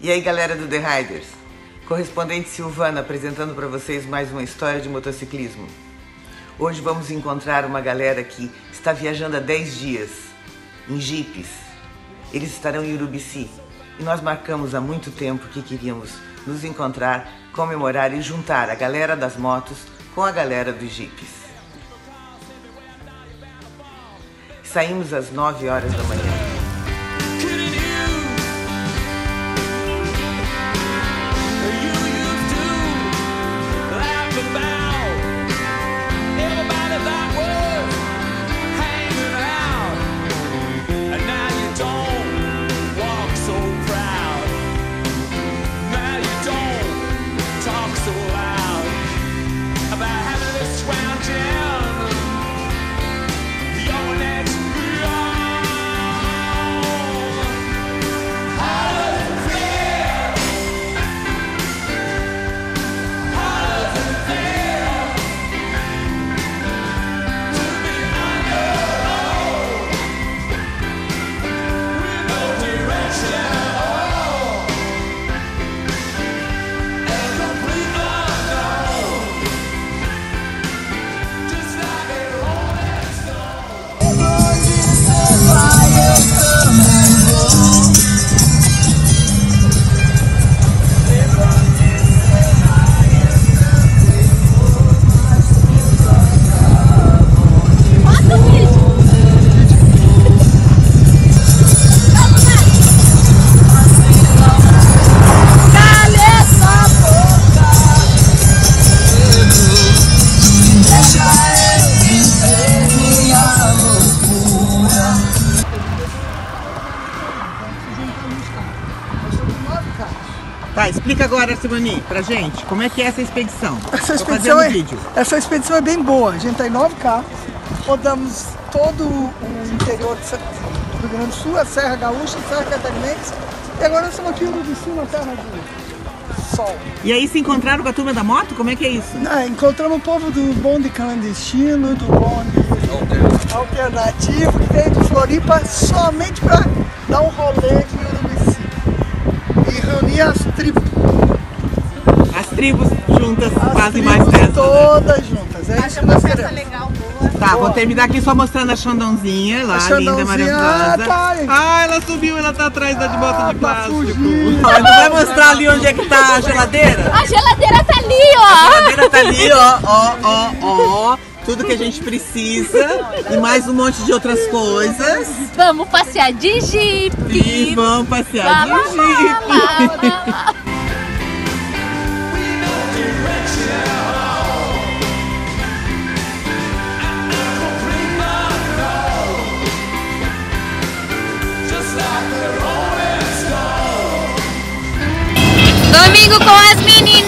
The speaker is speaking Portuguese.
E aí galera do The Riders, correspondente Silvana apresentando para vocês mais uma história de motociclismo. Hoje vamos encontrar uma galera que está viajando há 10 dias em jipes. Eles estarão em Urubici e nós marcamos há muito tempo que queríamos nos encontrar, comemorar e juntar a galera das motos com a galera dos jipes. Saímos às 9 horas da manhã. Tá, explica agora, Simoni, pra gente, como é que é essa expedição? Essa expedição, é, essa expedição é bem boa. A gente tá em nove carros, rodamos todo o interior do Rio Grande do Sul, a Serra Gaúcha, a Serra Catarinense, e agora nós estamos aqui no de cima, terra de sol. E aí se encontraram com a turma da moto? Como é que é isso? Ah, encontramos o povo do bonde clandestino, do bonde alternativo, que veio de Floripa somente para dar um rolê aqui no reunir as tribos. As tribos juntas as fazem tribos mais festa. Todas né? juntas. É isso que nós queremos. legal, boa. Tá, boa. vou terminar aqui só mostrando a Xandãozinha lá, a linda, maravilhosa. Ah, tá. ah, ela subiu, ela tá atrás da de bota ah, de tá plástico. Tá vai mostrar ali onde é que tá a geladeira? A geladeira tá ali, ó. A geladeira tá ali, ó, ó, ó, ó tudo que a gente precisa e mais um monte de outras coisas. Vamos passear de jipe. E vamos passear de jipe. Domingo com as meninas.